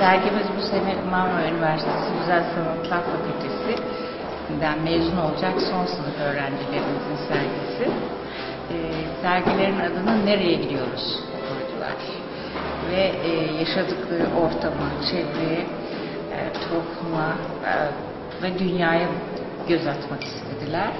Sergimiz bu sene Marmara Üniversitesi Güzel Sanatlar Fakültesi'den mezun olacak son sınıf öğrencilerimizin sergisi. Ee, sergilerin adını Nereye Gidiyoruz koydular. Ve e, yaşadıkları ortama, çevreye, e, topluma e, ve dünyaya göz atmak istediler.